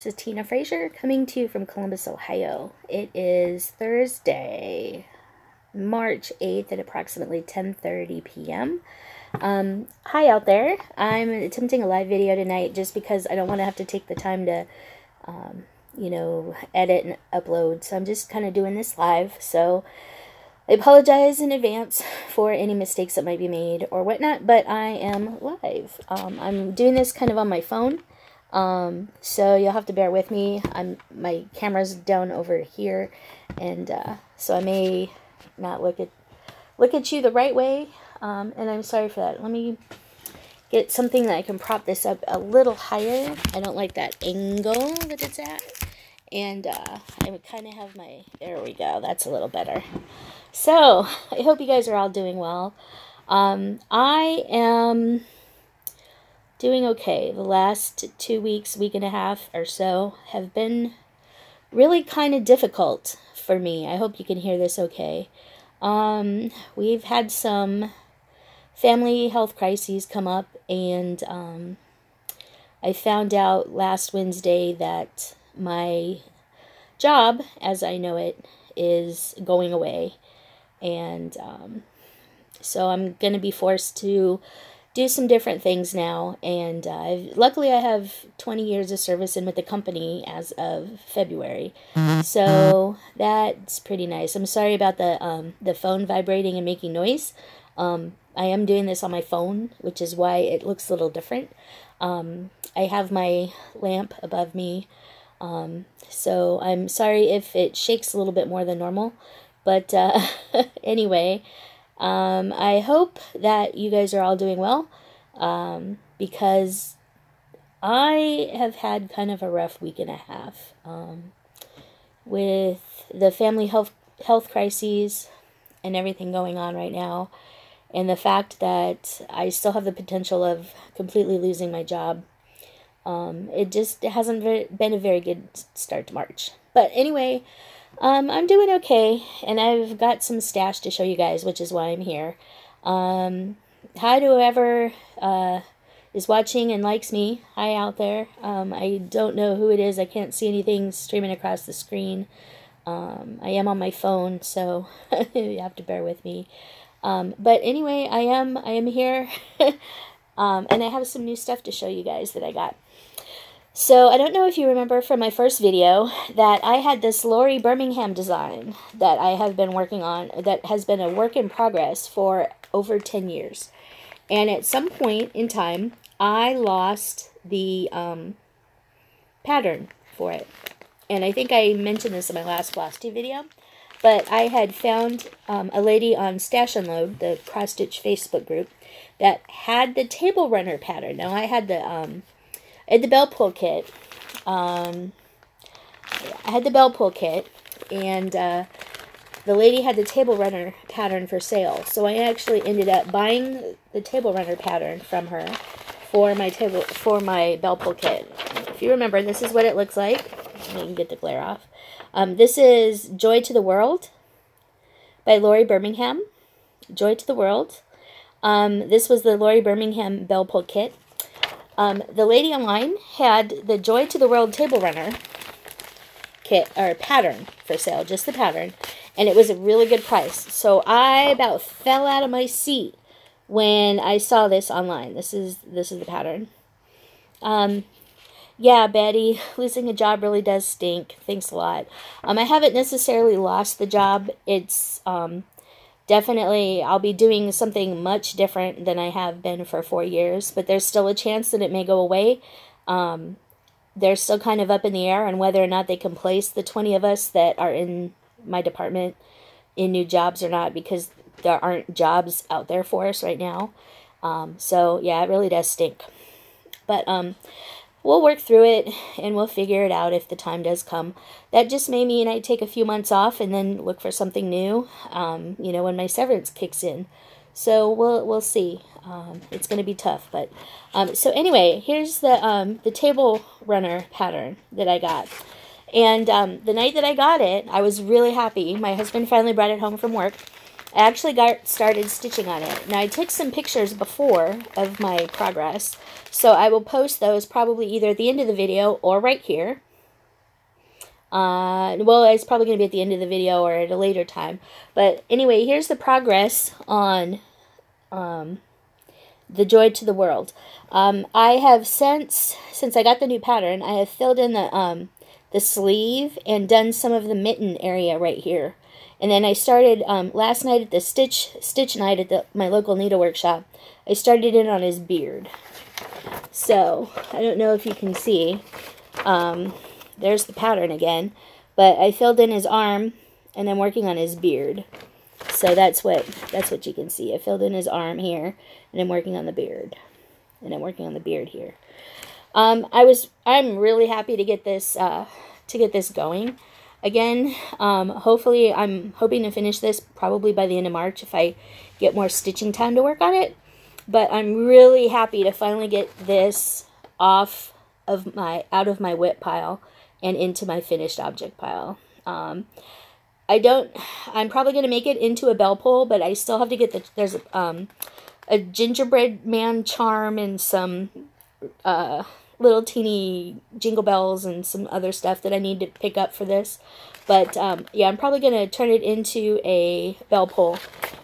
This is Tina Fraser coming to you from Columbus, Ohio. It is Thursday, March 8th at approximately 10:30 p.m. Um, hi out there. I'm attempting a live video tonight just because I don't want to have to take the time to, um, you know, edit and upload. So I'm just kind of doing this live. So I apologize in advance for any mistakes that might be made or whatnot, but I am live. Um, I'm doing this kind of on my phone. Um, so you'll have to bear with me. I'm my camera's down over here, and uh, so I may not look at look at you the right way. Um, and I'm sorry for that. Let me get something that I can prop this up a little higher. I don't like that angle that it's at. And uh, I kind of have my, there we go, that's a little better. So, I hope you guys are all doing well. Um, I am doing okay. The last two weeks, week and a half or so, have been really kind of difficult for me. I hope you can hear this okay. Um, we've had some family health crises come up, and um, I found out last Wednesday that my job, as I know it, is going away. And um, so I'm going to be forced to do some different things now. And uh, luckily, I have 20 years of service in with the company as of February, so that's pretty nice. I'm sorry about the um, the phone vibrating and making noise. Um, I am doing this on my phone, which is why it looks a little different. Um, I have my lamp above me, um, so I'm sorry if it shakes a little bit more than normal. But uh, anyway, um, I hope that you guys are all doing well um, because I have had kind of a rough week and a half um, with the family health health crises and everything going on right now, and the fact that I still have the potential of completely losing my job. Um, it just it hasn't been a very good start to March. But anyway, um, I'm doing okay, and I've got some stash to show you guys, which is why I'm here. Um, hi to whoever uh, is watching and likes me. Hi out there. Um, I don't know who it is. I can't see anything streaming across the screen. Um, I am on my phone, so you have to bear with me. Um, but anyway, I am I am here, um, and I have some new stuff to show you guys that I got. So I don't know if you remember from my first video that I had this Lori Birmingham design that I have been working on that has been a work in progress for over 10 years. And at some point in time, I lost the um, pattern for it. And I think I mentioned this in my last Flosstube video. But I had found um, a lady on Stash Unload, the cross stitch Facebook group, that had the table runner pattern. Now I had the um, had the bell pull kit. Um, I had the bell pull kit, and uh, the lady had the table runner pattern for sale. So I actually ended up buying the table runner pattern from her for my table for my bell pull kit. If you remember, this is what it looks like. You can get the glare off. Um, this is Joy to the World by Lori Birmingham. Joy to the World. Um, this was the Lori Birmingham Bell Pull Kit. Um, the lady online had the Joy to the World Table Runner kit or pattern for sale, just the pattern, and it was a really good price. So I about fell out of my seat when I saw this online. This is this is the pattern. Um, yeah, Betty, losing a job really does stink. Thanks a lot. Um, I haven't necessarily lost the job. It's um, definitely I'll be doing something much different than I have been for four years, but there's still a chance that it may go away. Um, they're still kind of up in the air on whether or not they can place the 20 of us that are in my department in new jobs or not because there aren't jobs out there for us right now. Um, so, yeah, it really does stink. But um, we'll work through it and we'll figure it out if the time does come. That just may mean I take a few months off and then look for something new, um, you know, when my severance kicks in. So we'll we'll see. Um, it's going to be tough, but um, so anyway, here's the um, the table runner pattern that I got. And um, the night that I got it, I was really happy. My husband finally brought it home from work. I actually got started stitching on it. Now I took some pictures before of my progress, so I will post those probably either at the end of the video or right here. Uh, well, it's probably going to be at the end of the video or at a later time. But anyway, here's the progress on um, the joy to the world. Um, I have since since I got the new pattern, I have filled in the um, the sleeve and done some of the mitten area right here. And then I started um, last night at the stitch stitch night at the, my local needle workshop. I started in on his beard. So I don't know if you can see. Um, there's the pattern again, but I filled in his arm and I'm working on his beard. So that's what that's what you can see. I filled in his arm here and I'm working on the beard. And I'm working on the beard here. Um, I was I'm really happy to get this uh, to get this going again. Um, hopefully, I'm hoping to finish this probably by the end of March if I get more stitching time to work on it. But I'm really happy to finally get this off of my out of my WIP pile and into my finished object pile. Um, I don't. I'm probably gonna make it into a bell pull, but I still have to get the. There's um, a gingerbread man charm and some uh, little teeny jingle bells and some other stuff that I need to pick up for this. But um, yeah, I'm probably gonna turn it into a bell pull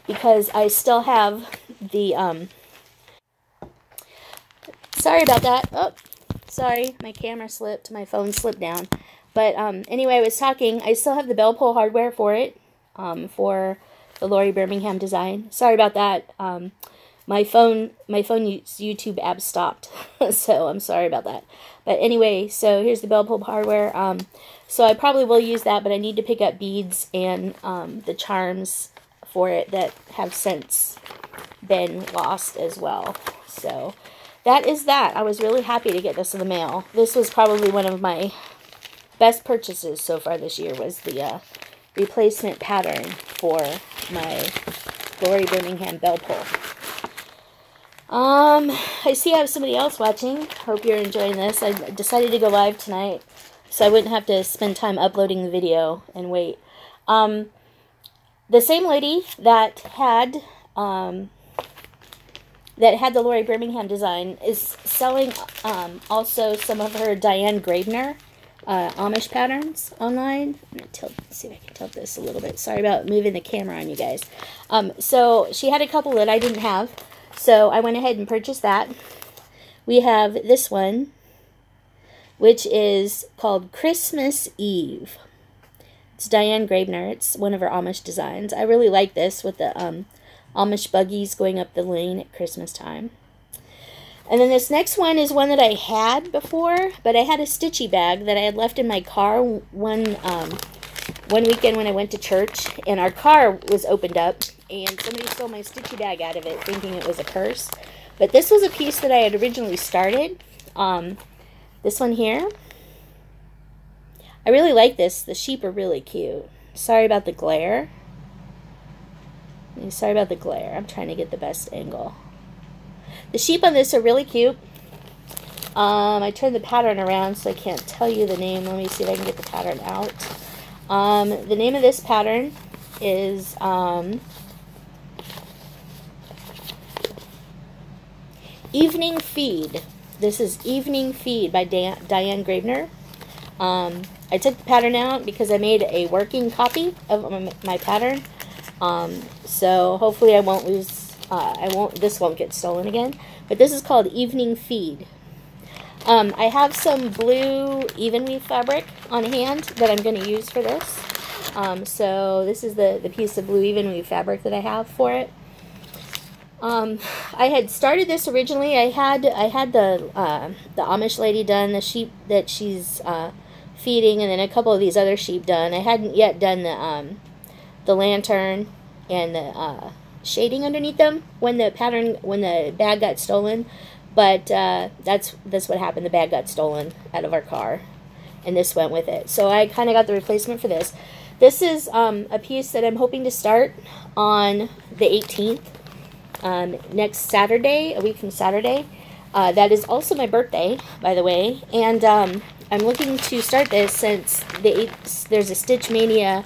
because I still have the. Um, sorry about that. Oh, sorry, my camera slipped. My phone slipped down. But um, anyway, I was talking. I still have the bell pull hardware for it, um, for the Lori Birmingham design. Sorry about that. My phone, my phone YouTube app stopped, so I'm sorry about that. But anyway, so here's the bell pull hardware. Um, so I probably will use that, but I need to pick up beads and um, the charms for it that have since been lost as well. So that is that. I was really happy to get this in the mail. This was probably one of my best purchases so far this year was the uh, replacement pattern for my Lori Birmingham bell pull. Um, I see I have somebody else watching. Hope you're enjoying this. I decided to go live tonight so I wouldn't have to spend time uploading the video and wait. Um, the same lady that had um, that had the Lori Birmingham design is selling um, also some of her Diane Graebner uh, Amish patterns online. I'm gonna tilt, see if I can tilt this a little bit. Sorry about moving the camera on you guys. Um, so she had a couple that I didn't have, so I went ahead and purchased that. We have this one, which is called Christmas Eve. It's Diane Graebner. It's one of her Amish designs. I really like this with the um, Amish buggies going up the lane at Christmas time. And then this next one is one that I had before, but I had a stitchy bag that I had left in my car one um, one weekend when I went to church, and our car was opened up, and somebody stole my stitchy bag out of it, thinking it was a purse. But this was a piece that I had originally started. Um, this one here. I really like this. The sheep are really cute. Sorry about the glare. Sorry about the glare. I'm trying to get the best angle. The sheep on this are really cute. Um, I turned the pattern around so I can't tell you the name. Let me see if I can get the pattern out. Um, the name of this pattern is um, Evening Feed. This is Evening Feed by Dan Diane Graebner. Um, I took the pattern out because I made a working copy of my, my pattern. Um, so hopefully I won't lose uh, I won't. This won't get stolen again. But this is called Evening Feed. Um, I have some blue even weave fabric on hand that I'm going to use for this. Um, so this is the, the piece of blue even weave fabric that I have for it. Um, I had started this originally. I had I had the uh, the Amish lady done, the sheep that she's uh, feeding, and then a couple of these other sheep done. I hadn't yet done the um, the lantern and the uh, shading underneath them when the pattern when the bag got stolen. But uh, that's that's what happened. The bag got stolen out of our car and this went with it. So i kind of got the replacement for this. This is um, a piece that i'm hoping to start on the 18th um, next saturday a week from saturday uh, that is also my birthday by the way and um, i'm looking to start this since the there's a stitch mania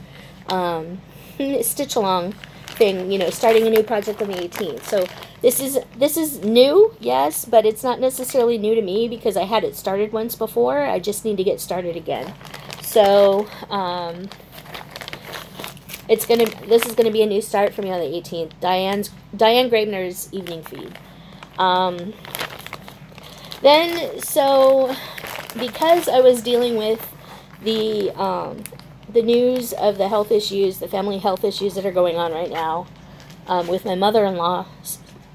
um, stitch along thing, you know, starting a new project on the 18th. So this is this is new, yes, but it's not necessarily new to me because I had it started once before. I just need to get started again. So, um, it's gonna. This is gonna be a new start for me on the 18th. Diane's Diane Graebner's evening feed. Um, then, so because I was dealing with the um, the news of the health issues, the family health issues that are going on right now, um, with my mother-in-law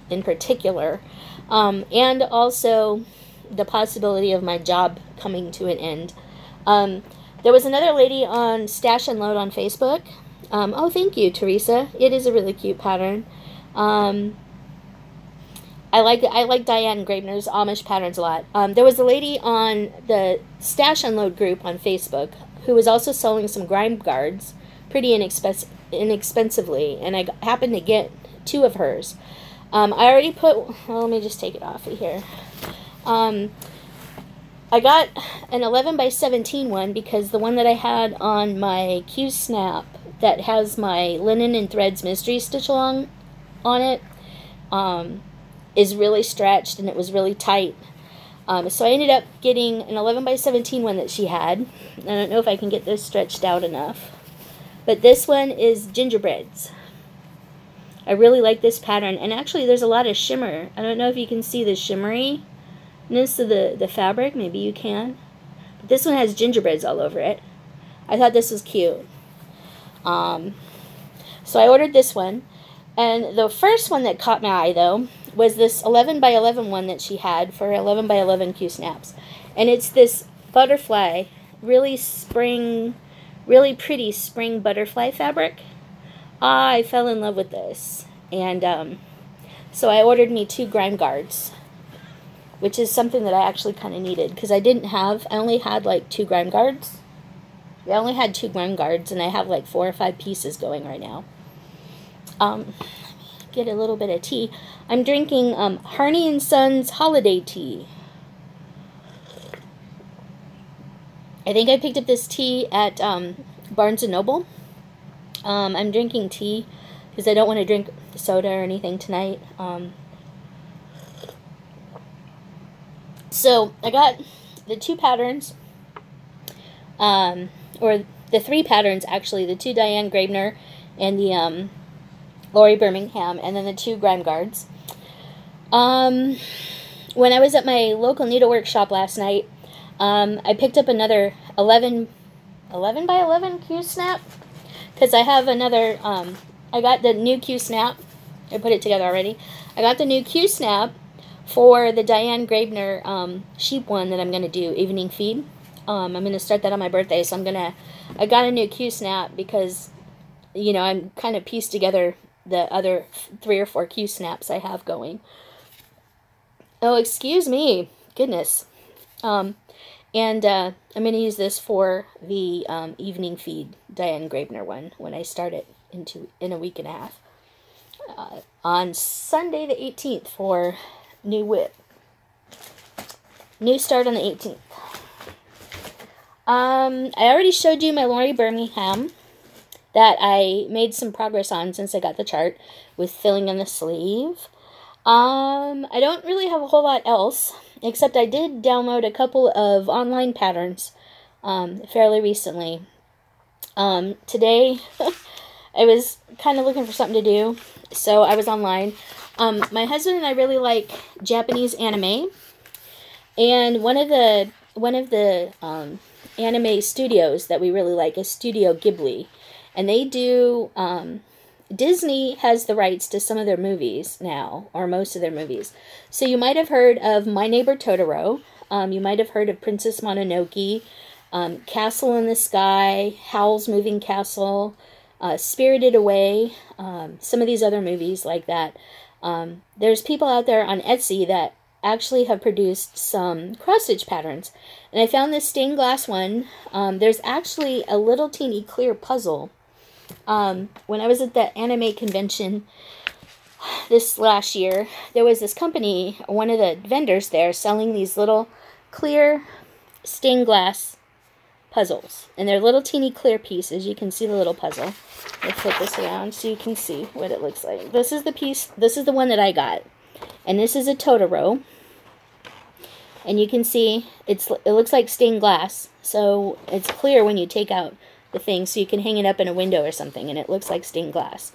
in particular, um, and also the possibility of my job coming to an end. Um, there was another lady on Stash Unload on Facebook. Um, oh, thank you, Teresa. It is a really cute pattern. Um, I like I like Diane Graebner's Amish patterns a lot. Um, there was a lady on the Stash Unload group on Facebook who was also selling some grime guards pretty inexpensive inexpensively, and I happened to get two of hers. Um, I already put. Well, let me just take it off of here. Um, I got an 11 by 17 one because the one that I had on my Q Snap that has my linen and threads mystery stitch along on it um, is really stretched and it was really tight. Um, so I ended up getting an 11 by 17 one that she had. I don't know if I can get this stretched out enough. But this one is gingerbreads. I really like this pattern. And actually there's a lot of shimmer. I don't know if you can see the shimmeriness of the, the fabric. Maybe you can. But this one has gingerbreads all over it. I thought this was cute. Um, so I ordered this one. And the first one that caught my eye, though, was this 11 by 11 one that she had for 11 by 11 Q snaps. And it's this butterfly, really spring, really pretty spring butterfly fabric. I fell in love with this. And um, so I ordered me two grime guards, which is something that I actually kind of needed because I didn't have, I only had like two grime guards. I only had two grime guards and I have like four or five pieces going right now. Um, get a little bit of tea. I'm drinking um, Harney and Sons holiday tea. I think I picked up this tea at um, Barnes & Noble. Um, I'm drinking tea because I don't want to drink soda or anything tonight. Um, so I got the two patterns, um, or the three patterns actually, the two Diane Graebner and the um, Lori Birmingham, and then the two grime guards. Um, when I was at my local needlework shop last night, um, I picked up another 11, 11 by 11 Q snap because I have another. Um, I got the new Q snap. I put it together already. I got the new Q snap for the Diane Graebner um, sheep one that I'm going to do evening feed. Um, I'm to start that on my birthday, so I'm to. I got a new Q snap because, you know, I'm kind of pieced together the other three or four Q snaps I have going. Oh, excuse me. Goodness. Um, and uh, I'm to use this for the um, evening feed Diane Graebner one when I start it into in a week and a half. Uh, on Sunday the 18th for new WIP. New start on the 18th. Um, I already showed you my Lori Birmingham that I made some progress on since I got the chart with filling in the sleeve. Um, I don't really have a whole lot else, except I did download a couple of online patterns um, fairly recently. Um, today, I was kind of looking for something to do, so I was online. Um, my husband and I really like Japanese anime, and one of the one of the um, anime studios that we really like is Studio Ghibli and they do. Um, Disney has the rights to some of their movies now, or most of their movies. So you might have heard of My Neighbor Totoro. Um, you might have heard of Princess Mononoke, um, Castle in the Sky, Howl's Moving Castle, uh, Spirited Away, um, some of these other movies like that. Um, there's people out there on Etsy that actually have produced some cross stitch patterns. And I found this stained glass one. Um, there's actually a little teeny clear puzzle um, when I was at the anime convention this last year, there was this company, one of the vendors there, selling these little clear stained glass puzzles. And they're little teeny clear pieces. You can see the little puzzle. Let's flip this around so you can see what it looks like. This is the piece, this is the one that I got. And this is a Totoro. And you can see it's it looks like stained glass. So it's clear when you take out the thing so you can hang it up in a window or something and it looks like stained glass.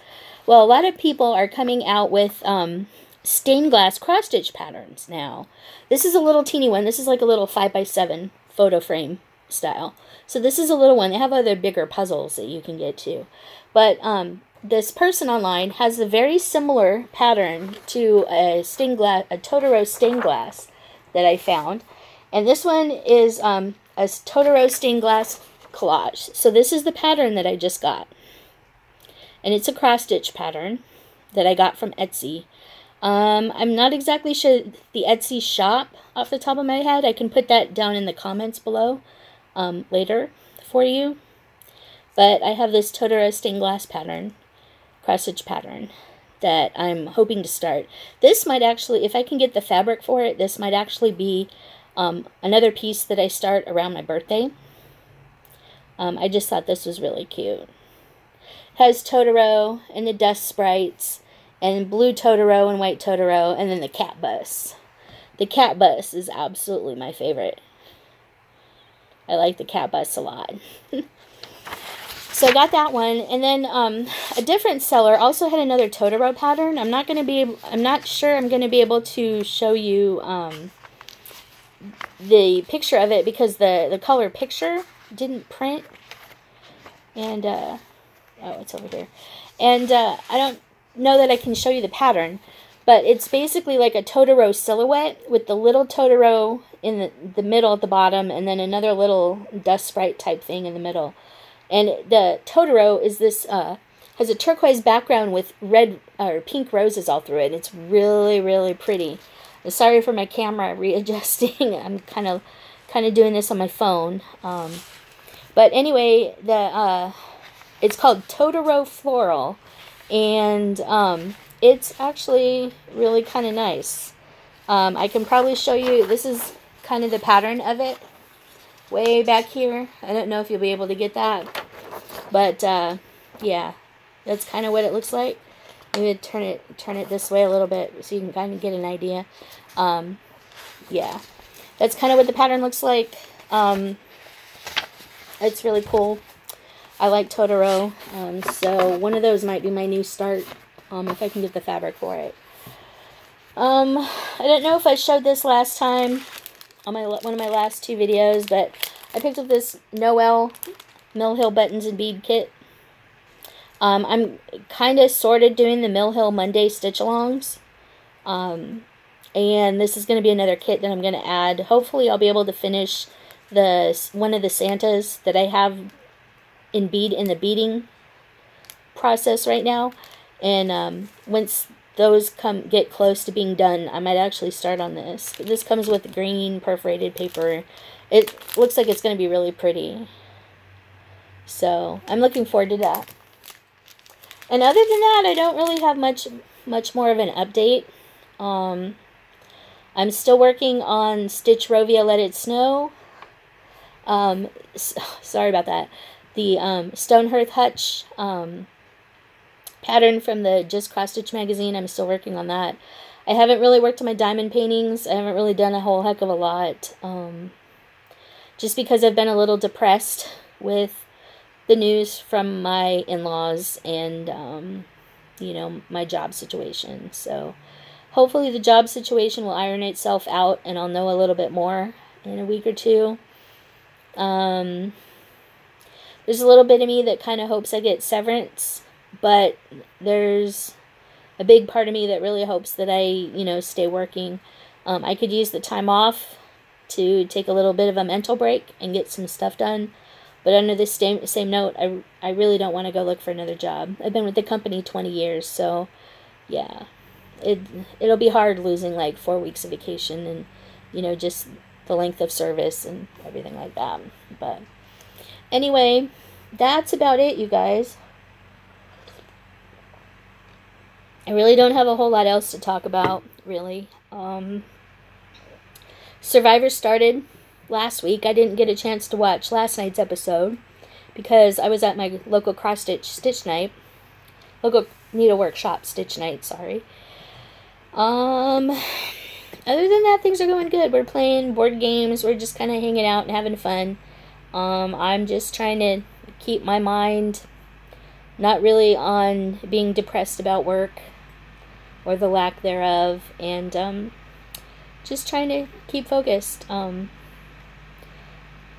Well a lot of people are coming out with um, stained glass cross stitch patterns now. This is a little teeny one. This is like a little 5 by 7 photo frame style. So this is a little one. They have other bigger puzzles that you can get to. But um, this person online has a very similar pattern to a stained glass a Totoro stained glass that I found. And this one is um, a Totoro stained glass collage. So this is the pattern that I just got. And it's a cross stitch pattern that I got from Etsy. Um, I'm not exactly sure the Etsy shop off the top of my head. I can put that down in the comments below um, later for you. But I have this Totoro stained glass pattern, cross stitch pattern that I'm hoping to start. This might actually, if I can get the fabric for it, this might actually be um, another piece that I start around my birthday. Um, I just thought this was really cute. has Totoro and the dust sprites and blue Totoro and white Totoro and then the cat bus. The cat bus is absolutely my favorite. I like the cat bus a lot. So I got that one, and then um, a different seller also had another Totoro pattern. I'm not going to be, able, I'm not sure I'm going to be able to show you um, the picture of it because the, the color picture didn't print. And, uh, oh, it's over here. And uh, I don't know that I can show you the pattern, but it's basically like a Totoro silhouette with the little Totoro in the, the middle at the bottom and then another little dust sprite type thing in the middle. And the Totoro is this uh, has a turquoise background with red or pink roses all through it. It's really really pretty. sorry for my camera readjusting. I'm kind of kind of doing this on my phone. Um, but anyway, the uh, it's called Totoro Floral, and um, it's actually really kind of nice. Um, I can probably show you. This is kind of the pattern of it way back here. I don't know if you'll be able to get that. But, uh, yeah, that's kind of what it looks like. Maybe turn it turn it this way a little bit so you can kind of get an idea. Um, yeah, that's kind of what the pattern looks like. Um, it's really cool. I like Totoro, um, so one of those might be my new start um, if I can get the fabric for it. Um, I don't know if I showed this last time on my one of my last two videos, but I picked up this Noel Mill Hill buttons and bead kit. Um, I'm kind of sort of doing the Mill Hill Monday stitch alongs. Um, and this is going to be another kit that I'm going to add. Hopefully I'll be able to finish the one of the Santas that I have in bead in the beading process right now. And um, once those come get close to being done, I might actually start on this. This comes with green perforated paper. It looks like it's going to be really pretty. So I'm looking forward to that. And other than that, I don't really have much much more of an update. Um, I'm still working on Stitch Rovia Let It Snow. Um, sorry about that. The um, Stonehearth Hutch um, pattern from the Just Cross Stitch magazine. I'm still working on that. I haven't really worked on my diamond paintings. I haven't really done a whole heck of a lot. Um, just because I've been a little depressed with the news from my in-laws and, um, you know, my job situation. So hopefully the job situation will iron itself out and I'll know a little bit more in a week or two. Um, there's a little bit of me that kind of hopes I get severance but there's a big part of me that really hopes that I, you know, stay working. Um, I could use the time off to take a little bit of a mental break and get some stuff done. But under this same, same note, I, I really don't want to go look for another job. I've been with the company 20 years, so yeah. It, it'll be hard losing like four weeks of vacation and, you know, just the length of service and everything like that. But anyway, that's about it, you guys. I really don't have a whole lot else to talk about, really. Um, Survivor started last week. I didn't get a chance to watch last night's episode because I was at my local cross stitch stitch night. Local needle workshop stitch night, sorry. Um, other than that, things are going good. We're playing board games. We're just kind of hanging out and having fun. Um, I'm just trying to keep my mind not really on being depressed about work or the lack thereof, and um, just trying to keep focused. Um,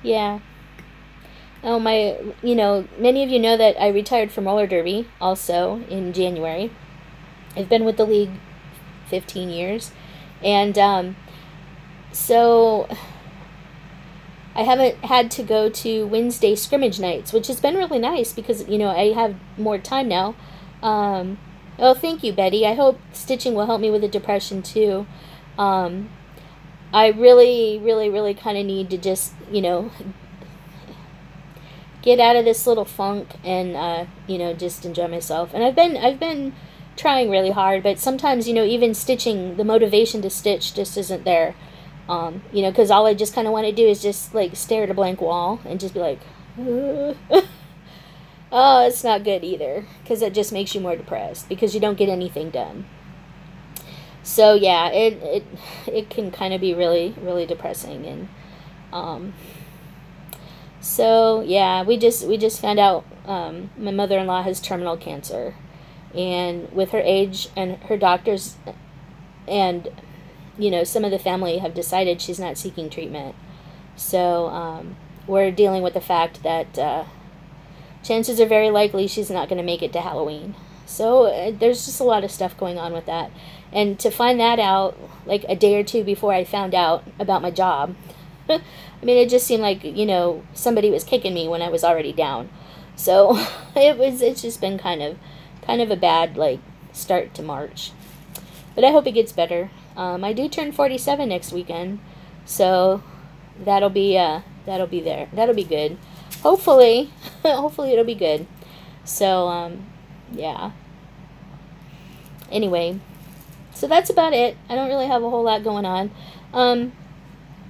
yeah. Oh, my, you know, many of you know that I retired from roller derby also in January. I've been with the league 15 years. And um, so I haven't had to go to Wednesday scrimmage nights, which has been really nice because, you know, I have more time now. Um, oh, thank you, Betty. I hope stitching will help me with the depression too. Um, I really, really, really kind of need to just, you know, get out of this little funk and, uh, you know, just enjoy myself. And I've been, I've been trying really hard, but sometimes, you know, even stitching, the motivation to stitch just isn't there. Um, you know, because all I just kind of want to do is just like stare at a blank wall and just be like, oh, it's not good either, because it just makes you more depressed because you don't get anything done. So yeah, it it it can kind of be really really depressing and um, so yeah, we just we just found out um, my mother in law has terminal cancer, and with her age and her doctors and you know some of the family have decided she's not seeking treatment so um, we're dealing with the fact that uh, chances are very likely she's not going to make it to halloween so uh, there's just a lot of stuff going on with that and to find that out like a day or two before i found out about my job i mean it just seemed like you know somebody was kicking me when i was already down so it was it's just been kind of kind of a bad like start to March. But I hope it gets better. Um, I do turn 47 next weekend, so that'll be uh, that'll be there. That'll be good. Hopefully, hopefully it'll be good. So um, yeah. Anyway, so that's about it. I don't really have a whole lot going on, um,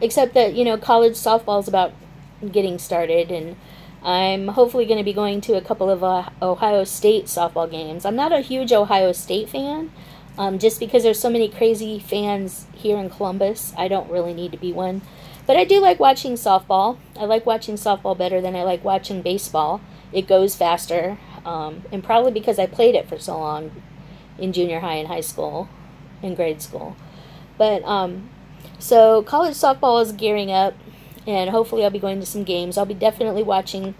except that you know college softball is about getting started and I'm hopefully going to be going to a couple of uh, Ohio State softball games. I'm not a huge Ohio State fan, um, just because there's so many crazy fans here in Columbus. I don't really need to be one. But I do like watching softball. I like watching softball better than I like watching baseball. It goes faster, um, and probably because I played it for so long in junior high and high school, in grade school. But um, so college softball is gearing up and hopefully I'll be going to some games. I'll be definitely watching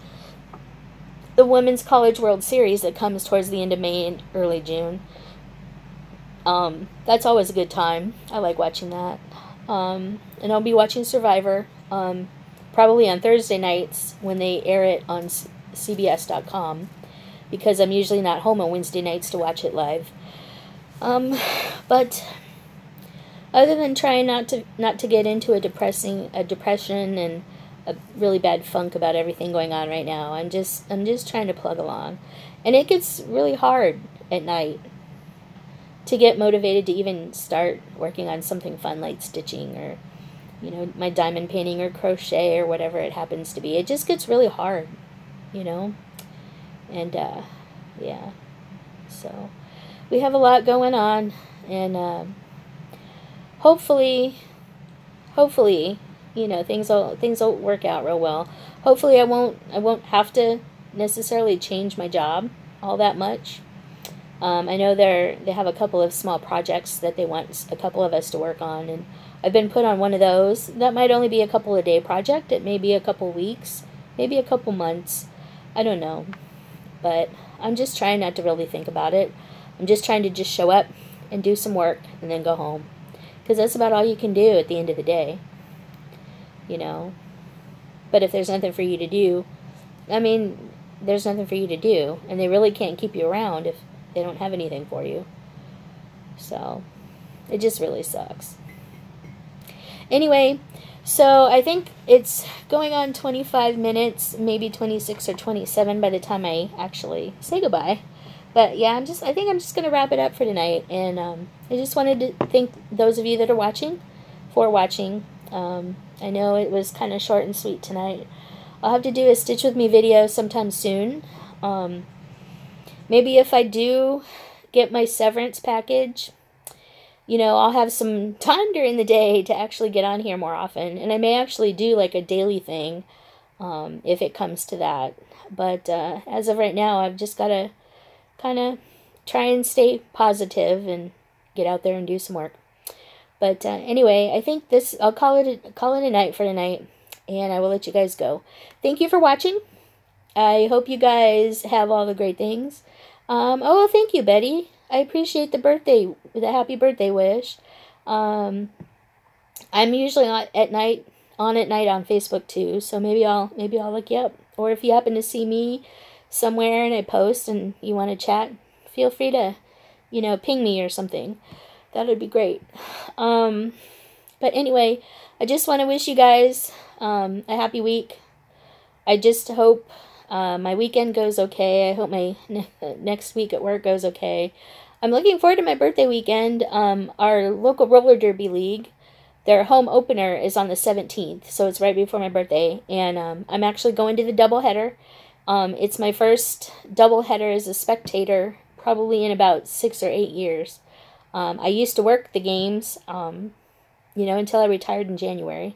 the Women's College World Series that comes towards the end of May and early June. Um, that's always a good time. I like watching that. Um, and I'll be watching Survivor um, probably on Thursday nights when they air it on CBS.com because I'm usually not home on Wednesday nights to watch it live. Um, but other than trying not to not to get into a depressing a depression and a really bad funk about everything going on right now. I'm just I'm just trying to plug along. And it gets really hard at night to get motivated to even start working on something fun like stitching or you know, my diamond painting or crochet or whatever it happens to be. It just gets really hard, you know? And uh yeah. So we have a lot going on and uh, hopefully, hopefully, you know, things will things will work out real well. Hopefully, I won't I won't have to necessarily change my job all that much. Um, I know they're they have a couple of small projects that they want a couple of us to work on, and I've been put on one of those. That might only be a couple of day project. It may be a couple weeks, maybe a couple months. I don't know, but I'm just trying not to really think about it. I'm just trying to just show up and do some work and then go home because that's about all you can do at the end of the day. You know? But if there's nothing for you to do, I mean, there's nothing for you to do, and they really can't keep you around if they don't have anything for you. So, it just really sucks. Anyway, so I think it's going on 25 minutes, maybe 26 or 27 by the time I actually say goodbye. But yeah, I'm just I think I'm just gonna wrap it up for tonight, and um, I just wanted to thank those of you that are watching for watching. Um, I know it was kind of short and sweet tonight. I'll have to do a Stitch With Me video sometime soon. Um, maybe if I do get my severance package, you know, I'll have some time during the day to actually get on here more often. And I may actually do like a daily thing um, if it comes to that. But uh, as of right now, I've just got to kind of try and stay positive and get out there and do some work. But uh, anyway, I think this I'll call it a, call it a night for tonight, and I will let you guys go. Thank you for watching. I hope you guys have all the great things. Um, oh, thank you, Betty. I appreciate the birthday, the happy birthday wish. Um, I'm usually on at night on at night on Facebook too, so maybe I'll maybe I'll look you up. Or if you happen to see me somewhere and I post and you want to chat, feel free to, you know, ping me or something. That would be great. Um, but anyway, I just want to wish you guys um, a happy week. I just hope uh, my weekend goes okay. I hope my ne- next week at work goes okay. I'm looking forward to my birthday weekend. Um, our local roller derby league, their home opener is on the 17th, so it's right before my birthday, and um, I'm actually going to the doubleheader. Um, it's my first doubleheader as a spectator, probably in about six or eight years. Um, I used to work the games, um, you know, until I retired in January.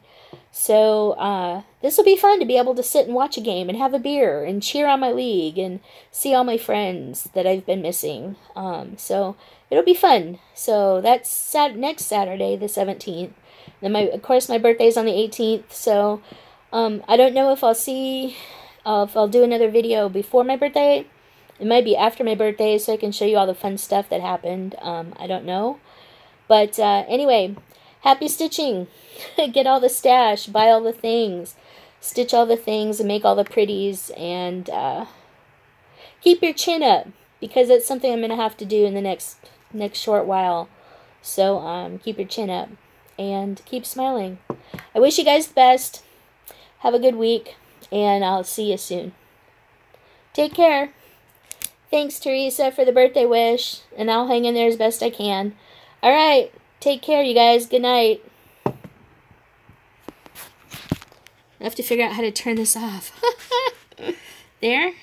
So uh, this will be fun to be able to sit and watch a game and have a beer and cheer on my league and see all my friends that I've been missing. Um, so it'll be fun. So that's sat- next Saturday, the 17th. Then my, of course, my birthday's on the 18th. So um, I don't know if I'll see, uh, if I'll do another video before my birthday. It might be after my birthday, so I can show you all the fun stuff that happened. Um, I don't know. But uh, anyway, happy stitching. Get all the stash, buy all the things, stitch all the things, and make all the pretties, and uh, keep your chin up because that's something I'm gonna have to do in the next next short while. So um, keep your chin up and keep smiling. I wish you guys the best. Have a good week, and I'll see you soon. Take care. Thanks, Teresa, for the birthday wish, and I'll hang in there as best I can. All right, take care, you guys. Good night. I have to figure out how to turn this off. there.